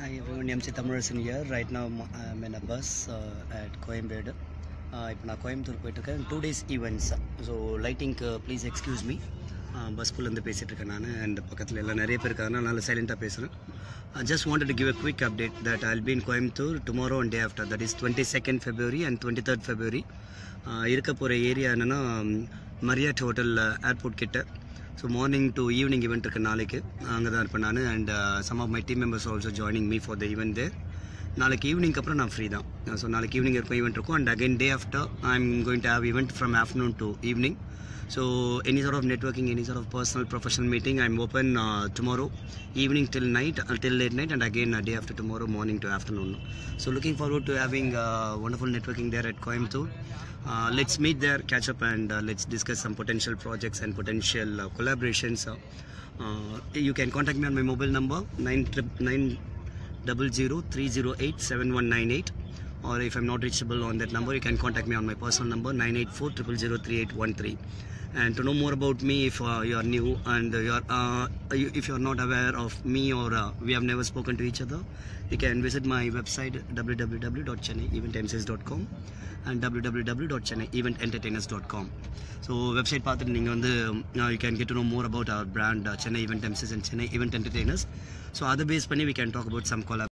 Hi everyone, MC Thamarasan here. Right now I'm- uh, a in a bus uh, at Coimbatore. Uh, இப்போ நான் கோயம்புத்தூர் போயிட்டுருக்கேன். Two days events so லைட்டிங்க்கு please excuse me பஸ்குள்ளேருந்து பேசிகிட்டு இருக்கேன் நான். அண்ட் பக்கத்தில் எல்லாம் நிறைய பேர் இருக்காங்க. நல்லா சைலண்ட்டாக பேசுகிறேன் just wanted to give a quick update that I'll be in Coimbatore tomorrow and day after that is twenty second February and twenty third February இருக்க போகிற ஏரியா என்னென்னா மரியாட் ஹோட்டல் ஏர்போர்ட் கிட்ட. So morning to evening event இருக்கு நாளைக்கு. அங்கே தான் இருப்பேன் நான். And some of my team members also joining me for the event there நாளைக்கு ஈவினிங் அப்புறம் நான் ஃப்ரீ தான் ஸோ நாளைக்கு ஈவினிங் இருக்கும் ஈவெண்ட் இருக்கும் and again day after I am going to have event from afternoon to evening so any sort of networking any sort of personal professional meeting I am open tomorrow evening till night till late night and again uh, day after tomorrow morning to afternoon so looking forward to having uh, wonderful networking there at Coimbatore uh, let's meet there catch up and uh, let's discuss some potential projects and potential uh, collaborations uh, uh, you can contact me on my mobile number 9 double zero three zero eight seven one nine eight or if I'm not reachable on that number, you can contact me on my personal number 984 And to know more about me, if uh, you are new and you are, uh, if you are not aware of me or uh, we have never spoken to each other, you can visit my website www.chennaieventemcees.com and www.chennaievententertainers.com. So website பார்த்துட்டு um, uh, you can get to know more about our brand uh, our Event Chennai and MCs Event Entertainers. So other so அதை we can talk about some collab.